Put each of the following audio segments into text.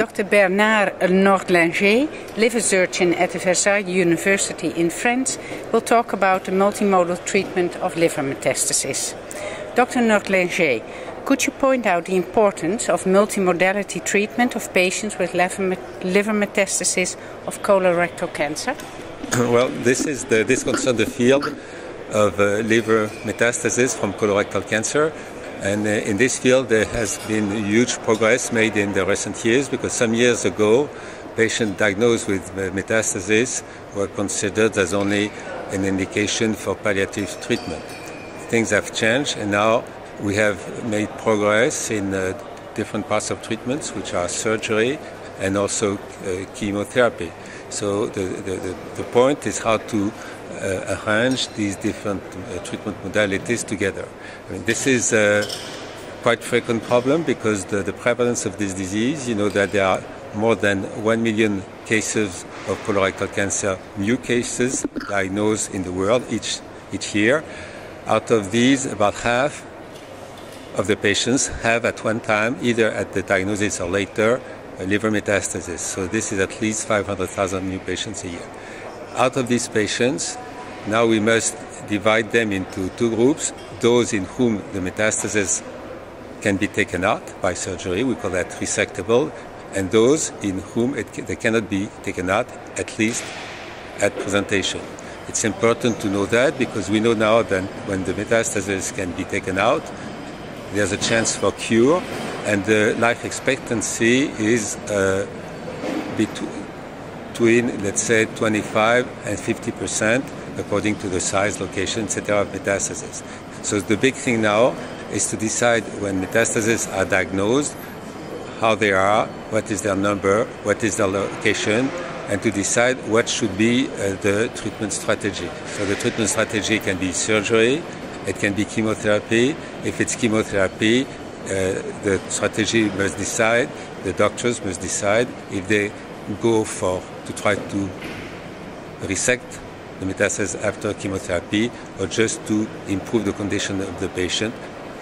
Dr. Bernard Nordlinger, liver surgeon at the Versailles University in France, will talk about the multimodal treatment of liver metastasis. Dr. Nordlinger, could you point out the importance of multimodality treatment of patients with liver metastasis of colorectal cancer? Well, this is the, this concerns the field of uh, liver metastasis from colorectal cancer. And uh, in this field, there has been huge progress made in the recent years because some years ago, patients diagnosed with metastasis were considered as only an indication for palliative treatment. Things have changed, and now we have made progress in uh, different parts of treatments, which are surgery and also uh, chemotherapy. So the, the, the, point is how to uh, arrange these different uh, treatment modalities together. I mean, this is a quite frequent problem because the, the prevalence of this disease, you know that there are more than 1 million cases of colorectal cancer, new cases diagnosed in the world each, each year. Out of these, about half of the patients have at one time, either at the diagnosis or later, liver metastasis. So this is at least 500,000 new patients a year. Out of these patients, now we must divide them into two groups. Those in whom the metastasis can be taken out by surgery, we call that resectable, and those in whom it, they cannot be taken out, at least at presentation. It's important to know that because we know now that when the metastasis can be taken out, there's a chance for cure, and the life expectancy is uh, between, let's say, 25 and 50 percent, according to the size, location, etc., of metastasis. So the big thing now is to decide when metastases are diagnosed, how they are, what is their number, what is their location, and to decide what should be uh, the treatment strategy. So the treatment strategy can be surgery, it can be chemotherapy. If it's chemotherapy, uh, the strategy must decide, the doctors must decide if they go for to try to resect the metastasis after chemotherapy or just to improve the condition of the patient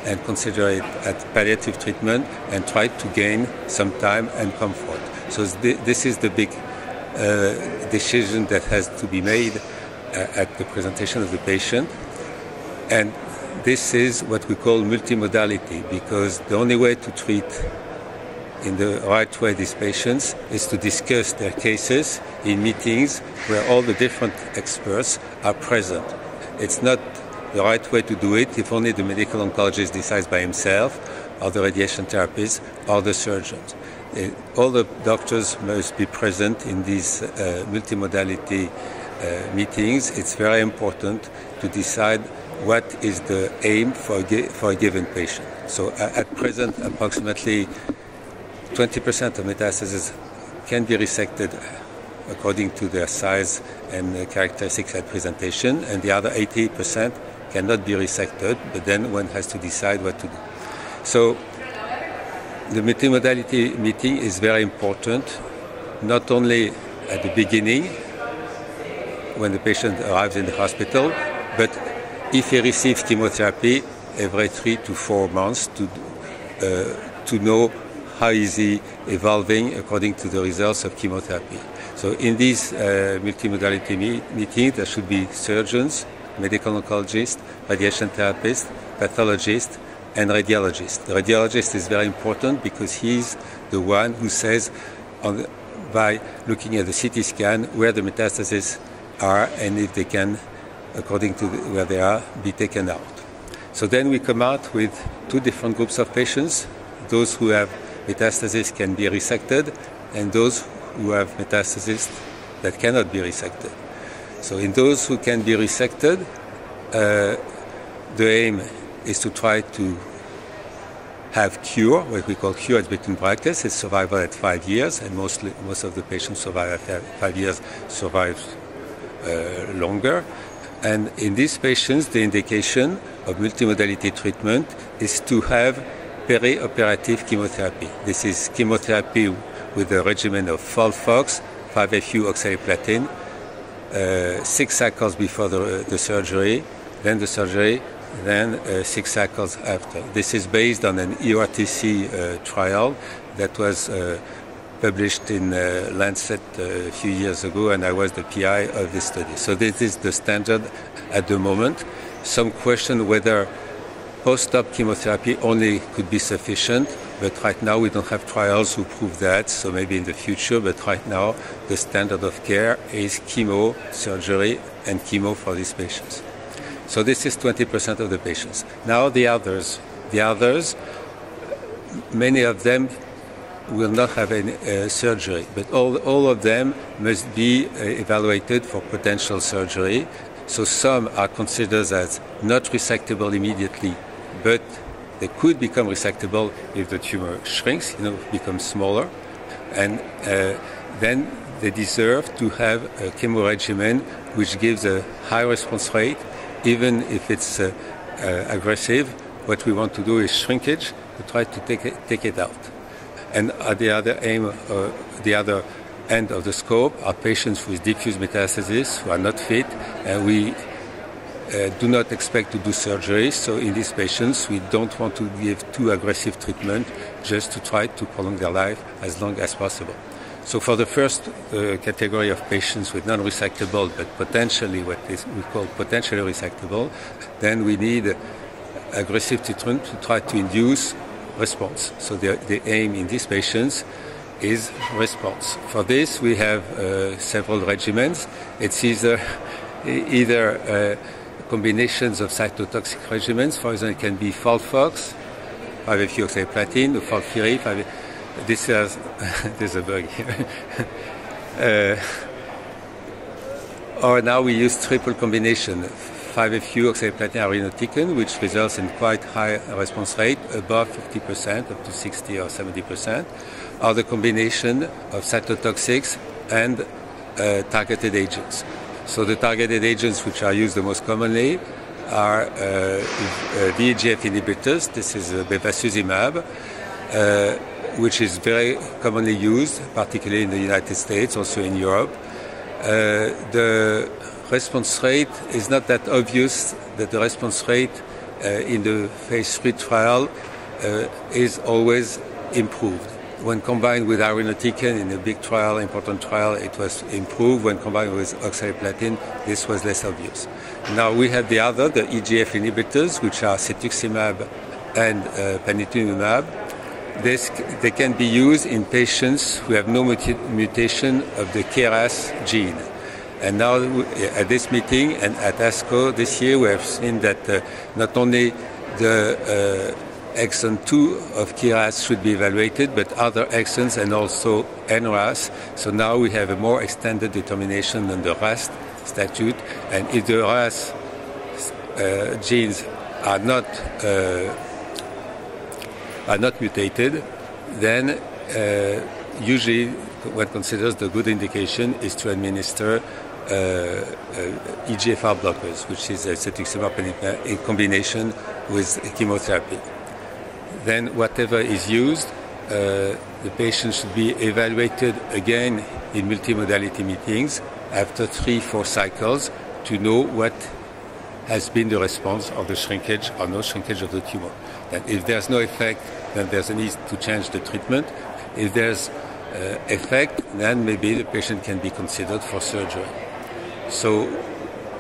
and consider it as palliative treatment and try to gain some time and comfort. So this is the big uh, decision that has to be made uh, at the presentation of the patient. And this is what we call multimodality because the only way to treat in the right way these patients is to discuss their cases in meetings where all the different experts are present. It's not the right way to do it if only the medical oncologist decides by himself, or the radiation therapist, or the surgeons. Uh, all the doctors must be present in these uh, multimodality uh, meetings. It's very important to decide what is the aim for a, for a given patient. So at present, approximately 20% of metastases can be resected according to their size and characteristics at presentation, and the other 80% cannot be resected, but then one has to decide what to do. So the multimodality meeting is very important, not only at the beginning, when the patient arrives in the hospital, but if he receives chemotherapy every three to four months to, uh, to know how is he evolving according to the results of chemotherapy. So in this uh, multimodality me- meeting, there should be surgeons, medical oncologists, radiation therapists, pathologists, and radiologists. The radiologist is very important because he's the one who says, the, by looking at the CT scan, where the metastases are and if they can according to where they are, be taken out. So then we come out with two different groups of patients. Those who have metastasis can be resected, and those who have metastasis that cannot be resected. So in those who can be resected, uh, the aim is to try to have cure, what we call cure at between brackets, is survival at five years, and mostly most of the patients survive at five years, survive uh, longer. And in these patients, the indication of multimodality treatment is to have perioperative chemotherapy. This is chemotherapy with a regimen of FOLFOX, 5-FU oxaliplatin, uh, six cycles before the, the, surgery, then the surgery, then uh, six cycles after. This is based on an EORTC uh, trial that was uh, published in uh, Lancet uh, a few years ago, and I was the PI of this study. So this is the standard at the moment. Some question whether post-op chemotherapy only could be sufficient, but right now we don't have trials who prove that, so maybe in the future, but right now the standard of care is chemo, surgery, and chemo for these patients. So this is 20% of the patients. Now the others. The others, many of them will not have any uh, surgery, but all, all of them must be uh, evaluated for potential surgery. So some are considered as not resectable immediately, but they could become resectable if the tumor shrinks, you know, becomes smaller, and uh, then they deserve to have a chemo regimen which gives a high response rate, even if it's uh, uh, aggressive. What we want to do is shrinkage to try to take it, take it out. And at the other aim, uh, the other end of the scope are patients with diffuse metastasis who are not fit, and we uh, do not expect to do surgery. So in these patients, we don't want to give too aggressive treatment, just to try to prolong their life as long as possible. So for the first uh, category of patients with non-resectable, but potentially what is we call potentially resectable, then we need aggressive treatment to try to induce response. So the, the aim in these patients is response. For this, we have uh, several regimens. It's either either uh, combinations of cytotoxic regimens. For example, it can be FOLFOX, 5-FU-oxaliplatin, or FOLFIRI. This is there's a bug here. uh, or now we use triple combination 5-FU oxaliplatin irinotecan, which results in quite high response rate, above 50%, up to 60 or 70%, are the combination of cytotoxics and uh, targeted agents. So the targeted agents which are used the most commonly are uh, uh, VEGF inhibitors. This is uh, bevacizumab, uh, which is very commonly used, particularly in the United States, also in Europe. Uh, the response rate is not that obvious that the response rate uh, in the phase 3 trial uh, is always improved. When combined with irinotecan in a big trial, important trial, it was improved. When combined with oxaliplatin, this was less obvious. Now we have the other, the EGF inhibitors, which are cetuximab and uh, panitumumab. This, they can be used in patients who have no mutation of the KRAS gene. And now at this meeting and at ASCO this year, we have seen that uh, not only the uh, exon 2 of KRAS should be evaluated, but other exons and also NRAS. So now we have a more extended determination than the RAS statute. And if the RAS uh, genes are not uh, are not mutated, then uh, usually what considers the good indication is to administer uh, uh, EGFR blockers, which is cetuximab in combination with chemotherapy. Then whatever is used, uh, the patient should be evaluated again in multimodality meetings after three, four cycles to know what has been the response of the shrinkage or no shrinkage of the tumor. And if there's no effect, then there's a need to change the treatment. If there's uh, effect, then maybe the patient can be considered for surgery. So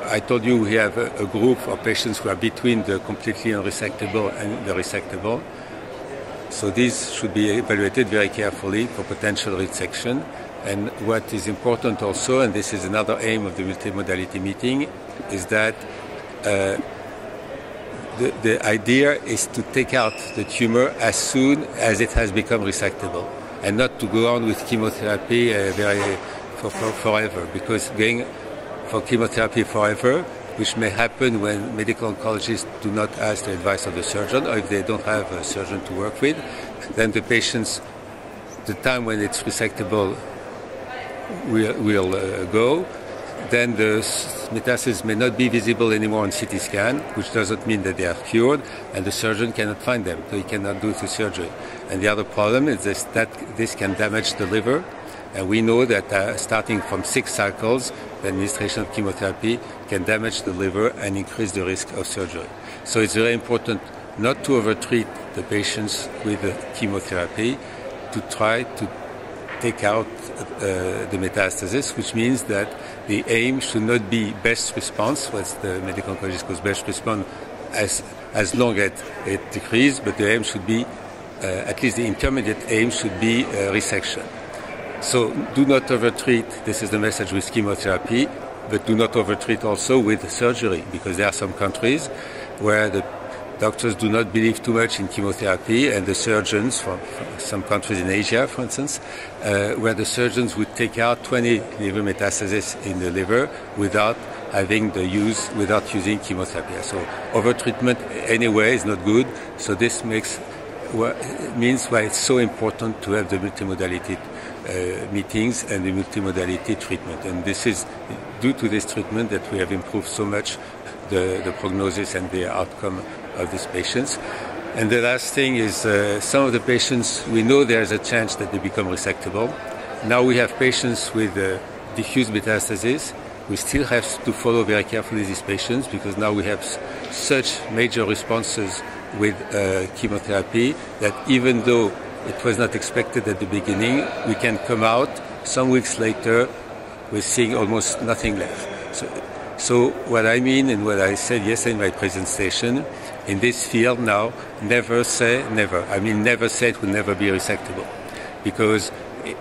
I told you we have a, a, group of patients who are between the completely unresectable and the resectable. So these should be evaluated very carefully for potential resection. And what is important also, and this is another aim of the multimodality meeting, is that uh, the, the idea is to take out the tumor as soon as it has become resectable and not to go on with chemotherapy uh, very, for, for, forever because going for chemotherapy forever, which may happen when medical oncologists do not ask the advice of the surgeon or if they don't have a surgeon to work with. Then the patients, the time when it's resectable will, will uh, go. Then the metastasis may not be visible anymore on CT scan, which doesn't mean that they are cured, and the surgeon cannot find them, so he cannot do the surgery. And the other problem is this, that this can damage the liver, and we know that uh, starting from six cycles, the administration of chemotherapy can damage the liver and increase the risk of surgery. So it's very important not to overtreat the patients with the chemotherapy, to try to take out uh, the metastasis, which means that the aim should not be best response, what the medical oncologist calls best response, as, as long as it decreases, but the aim should be, uh, at least the intermediate aim should be uh, resection. So do not overtreat, this is the message with chemotherapy, but do not overtreat also with surgery, because there are some countries where the doctors do not believe too much in chemotherapy, and the surgeons from, from some countries in Asia, for instance, uh, where the surgeons would take out 20 liver metastases in the liver without having the use, without using chemotherapy. So overtreatment anyway is not good. So this makes means why it's so important to have the multimodality meetings and the multimodality treatment. And this is due to this treatment that we have improved so much the, the prognosis and the outcome of these patients. And the last thing is uh, some of the patients, we know there's a chance that they become resectable. Now we have patients with uh, diffuse metastasis. We still have to follow very carefully these patients because now we have such major responses with uh, chemotherapy that even though it was not expected at the beginning, we can come out some weeks later with seeing almost nothing left. So, so what I mean and what I said yesterday in my presentation, in this field now, never say never. I mean, never say it will never be resectable. Because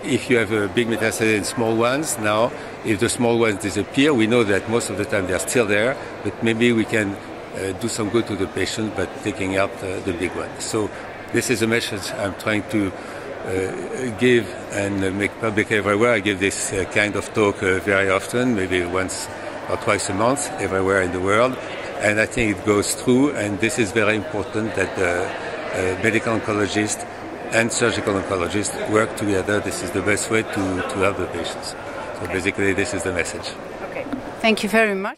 if you have a big metastasis and small ones, now, if the small ones disappear, we know that most of the time they are still there, but maybe we can uh, do some good to the patient by taking out uh, the big one. So this is a message I'm trying to uh, give and make public everywhere. I give this uh, kind of talk uh, very often, maybe once or twice a month, everywhere in the world. And I think it goes through, and this is very important that the uh, medical oncologist and surgical oncologist work together. This is the best way to, to help the patients. So basically, this is the message. Okay. Thank you very much.